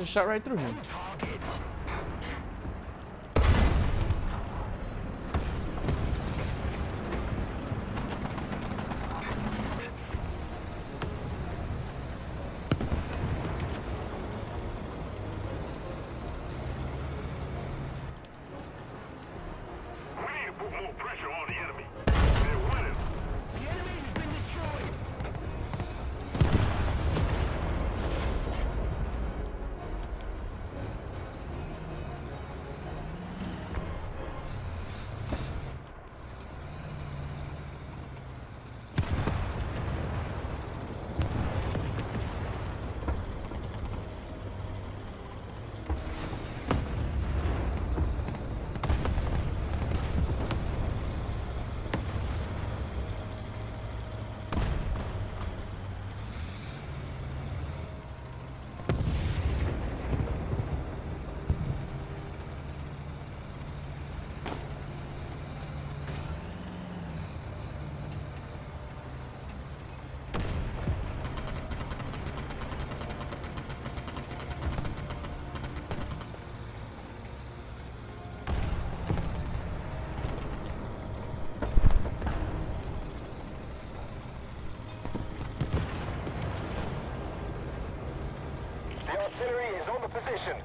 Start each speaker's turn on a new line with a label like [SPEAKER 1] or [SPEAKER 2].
[SPEAKER 1] Just shot right through him.
[SPEAKER 2] Artillery is on the position.